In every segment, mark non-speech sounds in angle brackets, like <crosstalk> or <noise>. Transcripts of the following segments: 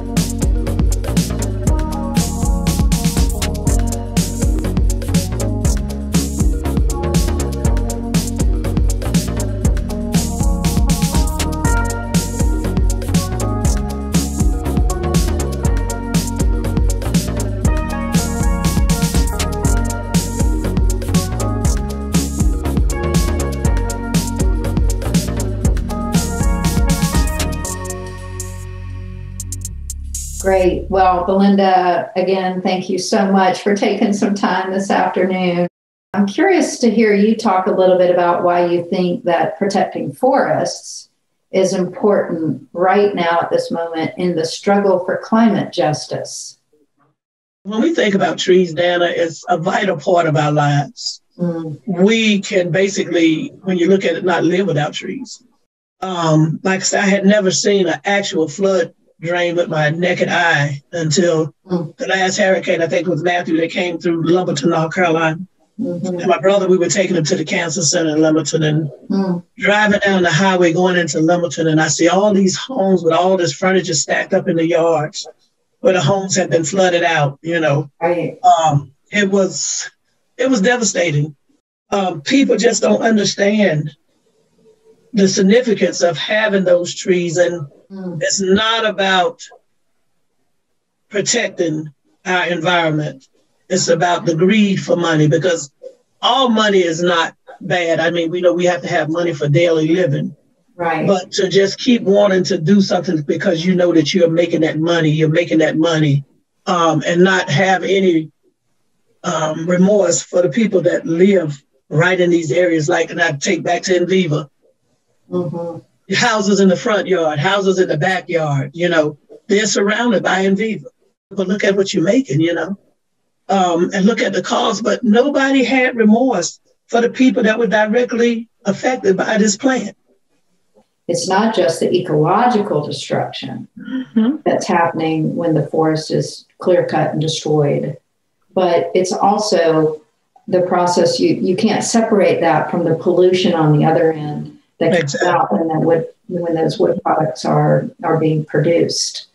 Bye. Great. Well, Belinda, again, thank you so much for taking some time this afternoon. I'm curious to hear you talk a little bit about why you think that protecting forests is important right now at this moment in the struggle for climate justice. When we think about trees, Danna, it's a vital part of our lives. Mm. We can basically, when you look at it, not live without trees. Um, like I said, I had never seen an actual flood drain with my naked eye until mm. the last hurricane, I think it was Matthew, that came through Lumberton, North Carolina. Mm-hmm. And my brother, we were taking him to the cancer center in Lumberton and mm. driving down the highway going into Lumberton. And I see all these homes with all this furniture stacked up in the yards where the homes had been flooded out, you know. Right. Um, it was it was devastating. Um, people just don't understand the significance of having those trees and Mm. It's not about protecting our environment. It's about the greed for money because all money is not bad. I mean, we know we have to have money for daily living. Right. But to just keep wanting to do something because you know that you're making that money, you're making that money, um, and not have any um, remorse for the people that live right in these areas. Like, and I take back to Enviva. Mm-hmm houses in the front yard, houses in the backyard, you know, they're surrounded by Enviva. But look at what you're making, you know, um, and look at the cost. But nobody had remorse for the people that were directly affected by this plant. It's not just the ecological destruction mm-hmm. that's happening when the forest is clear cut and destroyed, but it's also the process you, you can't separate that from the pollution on the other end that comes out when that wood when those wood products are are being produced.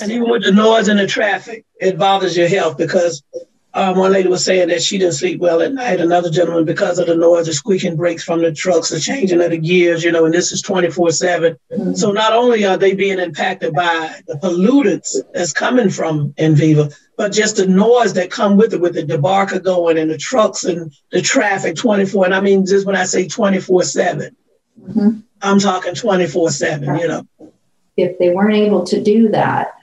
And even with the noise and the traffic, it bothers your health because um, one lady was saying that she didn't sleep well at night. Another gentleman, because of the noise, the squeaking brakes from the trucks, the changing of the gears, you know, and this is 24 7. Mm-hmm. So not only are they being impacted by the pollutants that's coming from Enviva, but just the noise that come with it, with the debarker going and the trucks and the traffic 24. And I mean, just when I say 24 7, Mm-hmm. I'm talking 24 7, you know. If they weren't able to do that,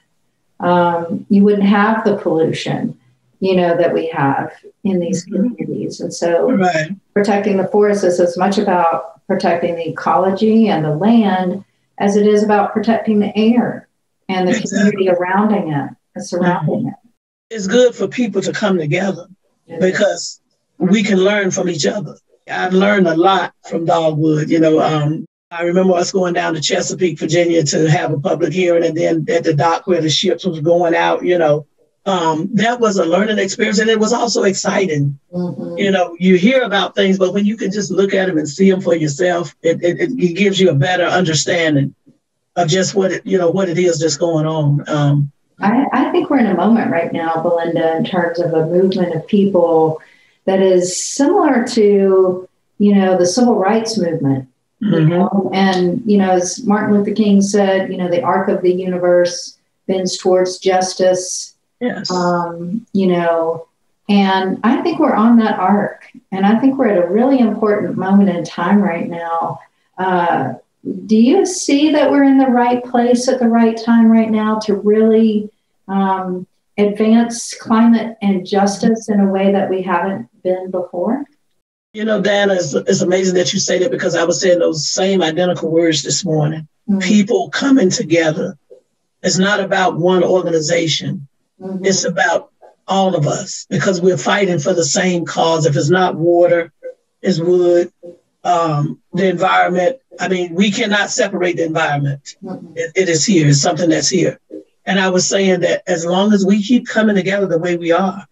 um, you wouldn't have the pollution, you know, that we have in these mm-hmm. communities. And so right. protecting the forests is as much about protecting the ecology and the land as it is about protecting the air and the exactly. community around it, surrounding mm-hmm. it. It's good for people to come together because we can learn from each other. I've learned a lot from Dogwood. You know, um, I remember us going down to Chesapeake, Virginia to have a public hearing, and then at the dock where the ships was going out, you know, um, that was a learning experience, and it was also exciting. Mm-hmm. You know, you hear about things, but when you can just look at them and see them for yourself, it, it, it gives you a better understanding of just what it, you know, what it is that's going on. Um, I, I think we're in a moment right now, Belinda, in terms of a movement of people that is similar to, you know, the civil rights movement. Mm-hmm. You know? And, you know, as Martin Luther King said, you know, the arc of the universe bends towards justice. Yes. Um, you know, and I think we're on that arc. And I think we're at a really important moment in time right now. Uh, do you see that we're in the right place at the right time right now to really um, advance climate and justice in a way that we haven't been before? You know, Danna, it's, it's amazing that you say that because I was saying those same identical words this morning. Mm-hmm. People coming together. It's not about one organization. Mm-hmm. It's about all of us because we're fighting for the same cause. If it's not water, it's wood, um, the environment. I mean, we cannot separate the environment. Mm-hmm. It, it is here. It's something that's here. And I was saying that as long as we keep coming together the way we are,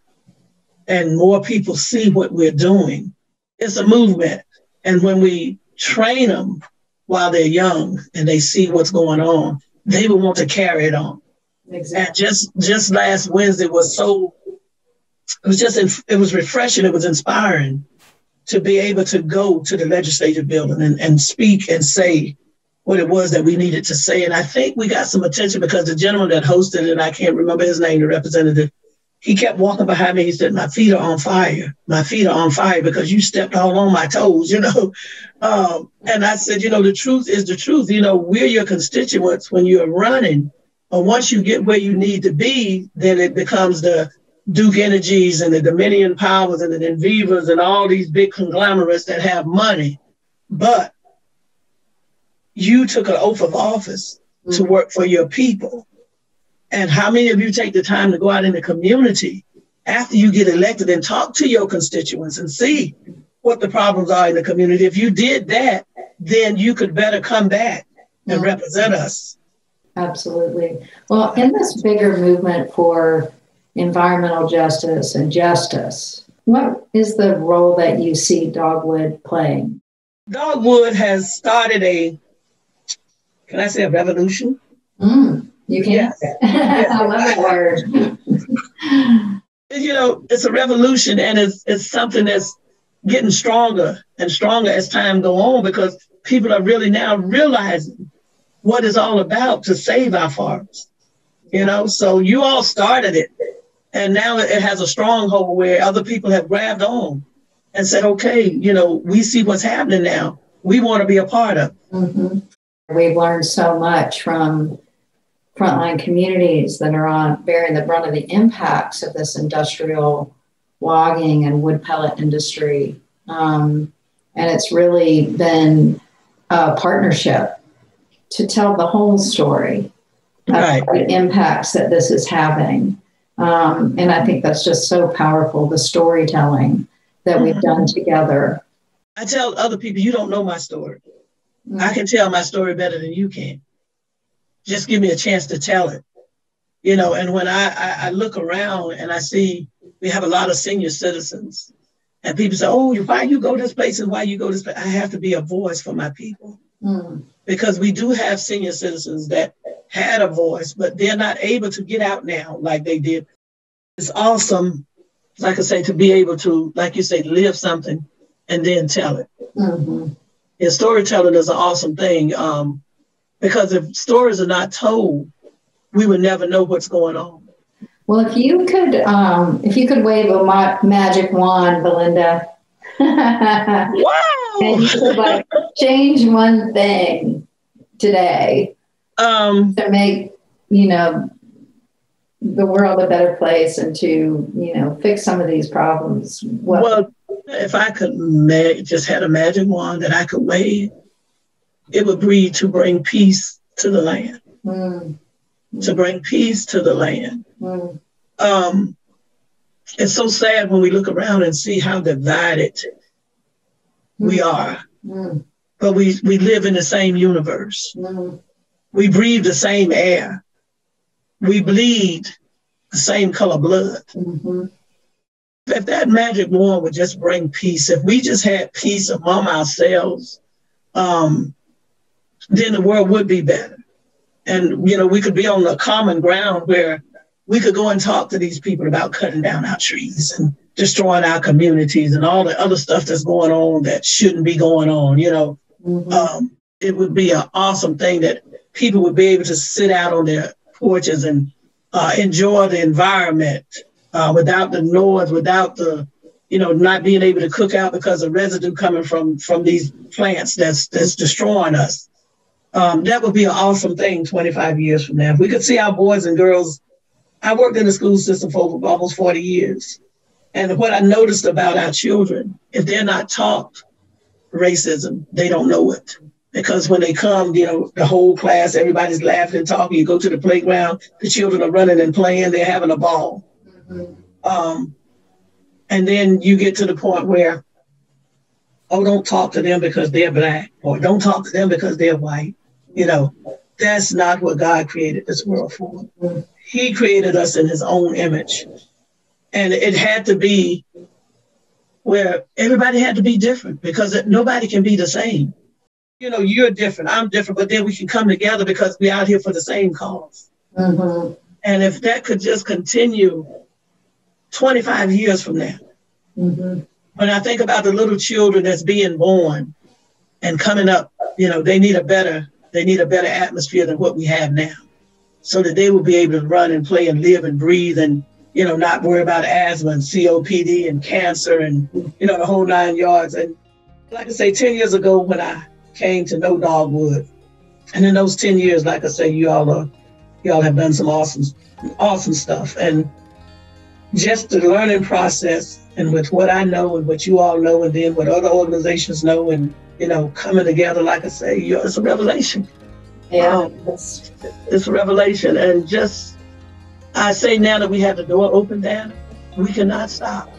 and more people see what we're doing, it's a movement. And when we train them while they're young and they see what's going on, they will want to carry it on. Exactly. And just just last Wednesday was so it was just it was refreshing. It was inspiring to be able to go to the legislative building and, and speak and say what it was that we needed to say. And I think we got some attention because the gentleman that hosted it, I can't remember his name, the representative, he kept walking behind me. He said, My feet are on fire. My feet are on fire because you stepped all on my toes, <laughs> you know. Um, and I said, You know, the truth is the truth. You know, we're your constituents when you're running. But once you get where you need to be, then it becomes the Duke Energies and the Dominion Powers and the Envivas and all these big conglomerates that have money. But you took an oath of office mm-hmm. to work for your people. And how many of you take the time to go out in the community after you get elected and talk to your constituents and see what the problems are in the community? If you did that, then you could better come back and represent us. Absolutely. Well, in this bigger movement for environmental justice and justice, what is the role that you see Dogwood playing? Dogwood has started a, can I say a revolution? Mm, you can. Yes. <laughs> I love that word. you know, it's a revolution and it's, it's something that's getting stronger and stronger as time go on because people are really now realizing what it's all about to save our forests. You know, so you all started it. And now it has a stronghold where other people have grabbed on and said, okay, you know, we see what's happening now. We want to be a part of mm-hmm. We've learned so much from frontline communities that are on bearing the brunt of the impacts of this industrial logging and wood pellet industry. Um, and it's really been a partnership to tell the whole story right. of the impacts that this is having. Um, and I think that's just so powerful the storytelling that we've done mm-hmm. together. I tell other people, you don't know my story. Mm-hmm. I can tell my story better than you can. Just give me a chance to tell it. You know, and when I, I, I look around and I see we have a lot of senior citizens, and people say, Oh, why you go this place and why you go this place? I have to be a voice for my people. Mm. Because we do have senior citizens that had a voice, but they're not able to get out now like they did. It's awesome, like I say, to be able to, like you say, live something and then tell it. Mm-hmm. Yeah, storytelling is an awesome thing um, because if stories are not told, we would never know what's going on. Well, if you could, um, if you could wave a ma- magic wand, Belinda, <laughs> wow, and you could like change one thing today um, to make you know the world a better place and to you know fix some of these problems. What, well, if I could ma- just had a magic wand that I could wave, it would be to bring peace to the land. Mm to bring peace to the land. Mm. Um, it's so sad when we look around and see how divided mm. we are. Mm. But we, we live in the same universe. Mm. We breathe the same air. We bleed the same color blood. Mm-hmm. If that magic wand would just bring peace, if we just had peace among ourselves, um, then the world would be better. And you know we could be on the common ground where we could go and talk to these people about cutting down our trees and destroying our communities and all the other stuff that's going on that shouldn't be going on you know. Mm-hmm. um, it would be an awesome thing that people would be able to sit out on their porches and uh, enjoy the environment uh, without the noise without the you know not being able to cook out because of residue coming from from these plants that's that's destroying us um, that would be an awesome thing 25 years from now. If we could see our boys and girls, I worked in the school system for almost 40 years. And what I noticed about our children, if they're not taught racism, they don't know it. Because when they come, you know, the whole class, everybody's laughing and talking. You go to the playground, the children are running and playing, they're having a ball. Um, and then you get to the point where, oh, don't talk to them because they're black, or don't talk to them because they're white. You know, that's not what God created this world for. He created us in his own image. And it had to be where everybody had to be different because nobody can be the same. You know, you're different, I'm different, but then we can come together because we're out here for the same because mm-hmm. And if that could just continue 25 years from now, mm-hmm. when I think about the little children that's being born and coming up, you know, they need a better, they need a better atmosphere than what we have now. So that they will be able to run and play and live and breathe and, you know, not worry about asthma and COPD and cancer and, you know, the whole nine yards. And like I say, 10 years ago when I came to know Dogwood, and in those 10 years, like I say, you all are, you all have done some awesome, awesome stuff. And just the learning process and with what I know and what you all know, and then what other organizations know, and you know, coming together, like I say, it's a revelation. Yeah, um, it's, it's a revelation, and just I say now that we have the door open, Dan, we cannot stop.